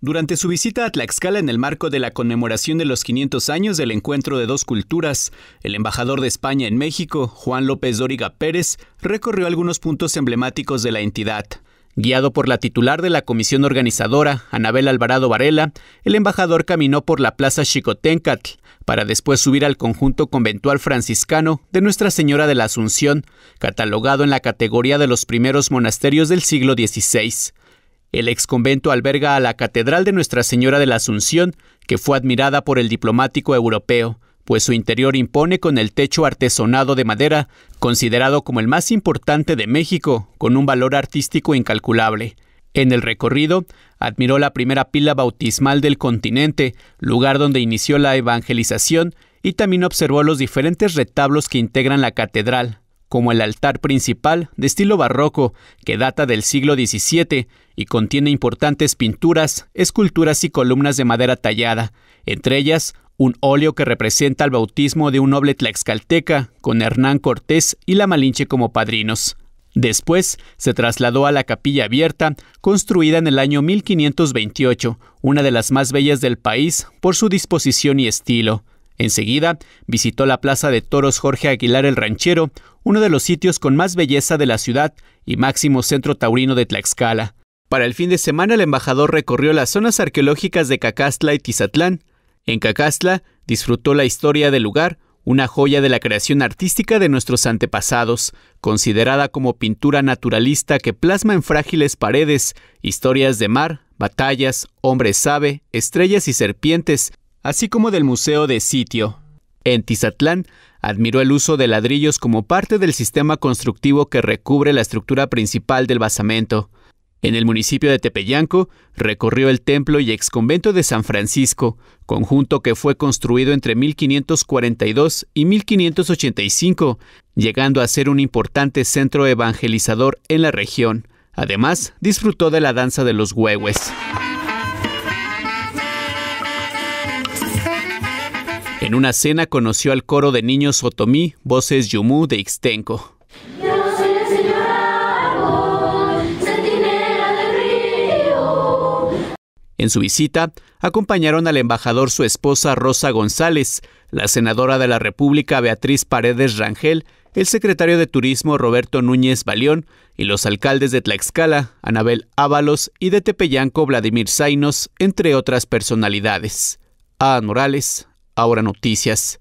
Durante su visita a Tlaxcala en el marco de la conmemoración de los 500 años del encuentro de dos culturas, el embajador de España en México, Juan López Dóriga Pérez, recorrió algunos puntos emblemáticos de la entidad. Guiado por la titular de la comisión organizadora, Anabel Alvarado Varela, el embajador caminó por la Plaza Chicotencatl para después subir al conjunto conventual franciscano de Nuestra Señora de la Asunción, catalogado en la categoría de los primeros monasterios del siglo XVI. El exconvento alberga a la Catedral de Nuestra Señora de la Asunción, que fue admirada por el diplomático europeo, pues su interior impone con el techo artesonado de madera, considerado como el más importante de México, con un valor artístico incalculable. En el recorrido, admiró la primera pila bautismal del continente, lugar donde inició la evangelización, y también observó los diferentes retablos que integran la catedral, como el altar principal de estilo barroco que data del siglo XVII y contiene importantes pinturas, esculturas y columnas de madera tallada, entre ellas un óleo que representa el bautismo de un noble tlaxcalteca con Hernán Cortés y la Malinche como padrinos. Después se trasladó a la capilla abierta, construida en el año 1528, una de las más bellas del país por su disposición y estilo. Enseguida visitó la Plaza de Toros Jorge Aguilar el Ranchero, uno de los sitios con más belleza de la ciudad y máximo centro taurino de Tlaxcala. Para el fin de semana el embajador recorrió las zonas arqueológicas de Cacastla y Tizatlán. En Cacastla disfrutó la historia del lugar, una joya de la creación artística de nuestros antepasados, considerada como pintura naturalista que plasma en frágiles paredes historias de mar, batallas, hombres ave, estrellas y serpientes, así como del Museo de Sitio. En Tizatlán, admiró el uso de ladrillos como parte del sistema constructivo que recubre la estructura principal del basamento. En el municipio de Tepeyanco, recorrió el templo y exconvento de San Francisco, conjunto que fue construido entre 1542 y 1585, llegando a ser un importante centro evangelizador en la región. Además, disfrutó de la danza de los huehues. En una cena conoció al coro de niños otomí, voces Yumú de Ixtenco. En su visita, acompañaron al embajador su esposa Rosa González, la senadora de la República Beatriz Paredes Rangel, el secretario de Turismo Roberto Núñez Balión y los alcaldes de Tlaxcala, Anabel Ábalos y de Tepeyanco Vladimir Zainos, entre otras personalidades. A. Morales, Ahora Noticias.